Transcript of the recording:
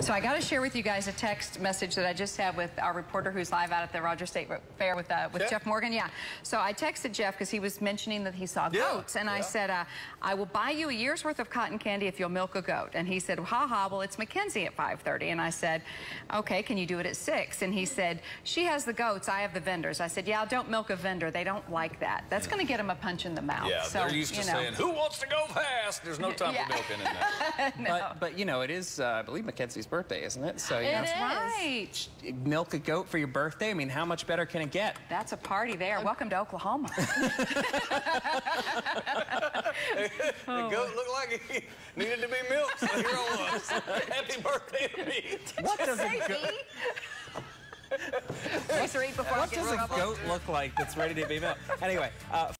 So I got to share with you guys a text message that I just had with our reporter who's live out at the Rogers State Fair with uh, with Jeff? Jeff Morgan. Yeah. So I texted Jeff because he was mentioning that he saw yeah. goats, and yeah. I said, uh, "I will buy you a year's worth of cotton candy if you'll milk a goat." And he said, "Ha ha. Well, it's Mackenzie at 5:30." And I said, "Okay, can you do it at 6?" And he said, "She has the goats. I have the vendors." I said, "Yeah, don't milk a vendor. They don't like that. That's going to get them a punch in the mouth." Yeah, so, they're used to you know. saying, "Who wants to go fast?" There's no time yeah. for milking in there. no. But, but, you know, it is, uh, I believe, Mackenzie's birthday, isn't it? So, you it know, is. right. Milk a goat for your birthday. I mean, how much better can it get? That's a party there. Welcome to Oklahoma. the goat looked like he needed to be milked, so here I was. Happy birthday to me. What does a goat? what, what does a goat look like that's ready to be milked? Anyway. Uh,